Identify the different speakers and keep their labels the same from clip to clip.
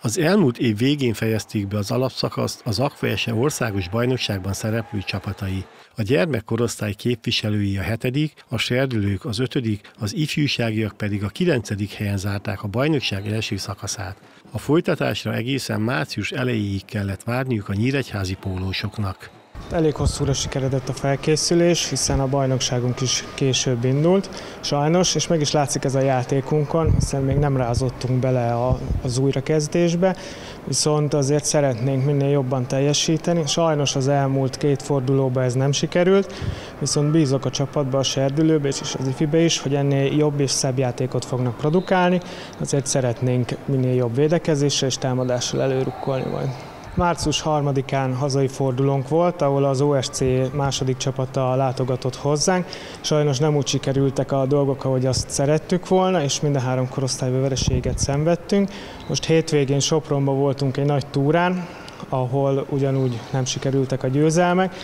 Speaker 1: Az elmúlt év végén fejezték be az alapszakaszt az Akvese országos bajnokságban szereplő csapatai. A gyermekkorosztály képviselői a hetedik, a serdülők az ötödik, az ifjúságiak pedig a kilencedik helyen zárták a bajnokság első szakaszát. A folytatásra egészen március elejéig kellett várniuk a nyíregyházi pólósoknak.
Speaker 2: Elég hosszúra sikeredett a felkészülés, hiszen a bajnokságunk is később indult, sajnos, és meg is látszik ez a játékunkon, hiszen még nem rázottunk bele a, az újrakezdésbe, viszont azért szeretnénk minél jobban teljesíteni. Sajnos az elmúlt két fordulóban ez nem sikerült, viszont bízok a csapatba, a serdülőbe és az ifibe is, hogy ennél jobb és szebb játékot fognak produkálni, azért szeretnénk minél jobb védekezésre és támadással előrukkolni majd. Március 3-án hazai fordulónk volt, ahol az OSC második csapata látogatott hozzánk. Sajnos nem úgy sikerültek a dolgok, ahogy azt szerettük volna, és minden három korosztályban vereséget szenvedtünk. Most hétvégén Sopronban voltunk egy nagy túrán, ahol ugyanúgy nem sikerültek a győzelmek,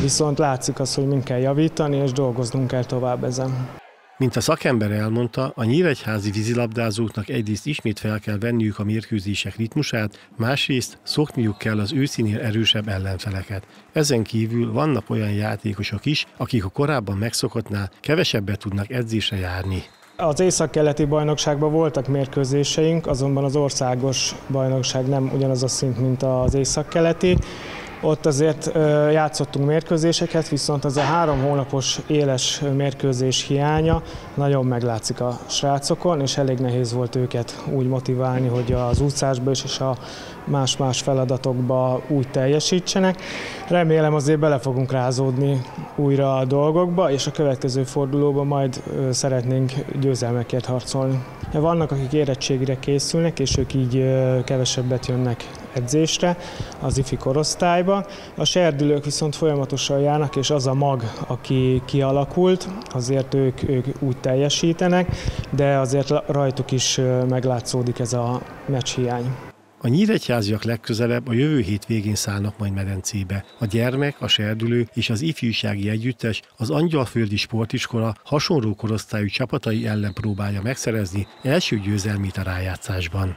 Speaker 2: viszont látszik az, hogy mind kell javítani, és dolgoznunk kell tovább ezen.
Speaker 1: Mint a szakember elmondta, a nyíregyházi vízilabdázóknak egyrészt ismét fel kell venniük a mérkőzések ritmusát, másrészt szokniuk kell az őszinél erősebb ellenfeleket. Ezen kívül vannak olyan játékosok is, akik a korábban megszokottnál kevesebbet tudnak edzésre járni.
Speaker 2: Az észak-keleti bajnokságban voltak mérkőzéseink, azonban az országos bajnokság nem ugyanaz a szint, mint az észak-keleti. Ott azért játszottunk mérkőzéseket, viszont az a három hónapos éles mérkőzés hiánya nagyon meglátszik a srácokon, és elég nehéz volt őket úgy motiválni, hogy az úszásba és a más-más feladatokba úgy teljesítsenek. Remélem azért bele fogunk rázódni újra a dolgokba, és a következő fordulóban majd szeretnénk győzelmekért harcolni. Vannak, akik érettségire készülnek, és ők így kevesebbet jönnek edzésre az ifi korosztályba. A serdülők viszont folyamatosan járnak, és az a mag, aki kialakult, azért ők, ők úgy teljesítenek, de azért rajtuk is meglátszódik ez a meccs hiány.
Speaker 1: A nyíregyháziak legközelebb a jövő hét végén szállnak majd medencébe. A gyermek, a serdülő és az ifjúsági együttes az Angyalföldi Sportiskola hasonló korosztályú csapatai ellen próbálja megszerezni első győzelmét a rájátszásban.